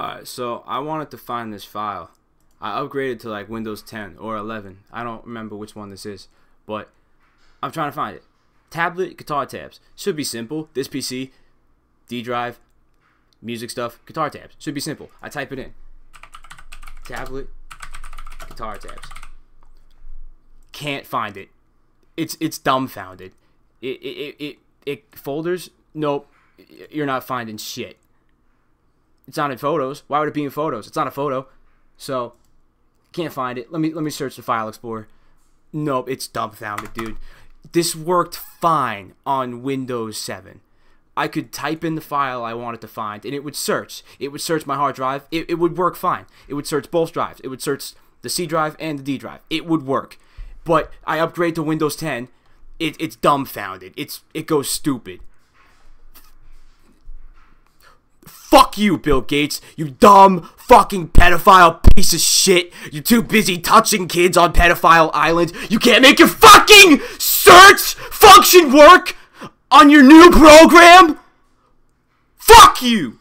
Alright, so I wanted to find this file. I upgraded to like Windows 10 or 11. I don't remember which one this is, but I'm trying to find it. Tablet, guitar tabs. Should be simple. This PC, D drive, music stuff, guitar tabs. Should be simple. I type it in. Tablet, guitar tabs. Can't find it. It's it's dumbfounded. It it it, it, it folders. Nope. You're not finding shit. It's not in photos. Why would it be in photos? It's not a photo. So can't find it. Let me let me search the file explorer. Nope, it's dumbfounded, dude. This worked fine on Windows 7. I could type in the file I wanted to find and it would search. It would search my hard drive. It, it would work fine. It would search both drives. It would search the C drive and the D drive. It would work. But I upgrade to Windows 10. It, it's dumbfounded. It's it goes stupid. Fuck you, Bill Gates. You dumb fucking pedophile piece of shit. You're too busy touching kids on Pedophile Island. You can't make your fucking search function work on your new program? Fuck you!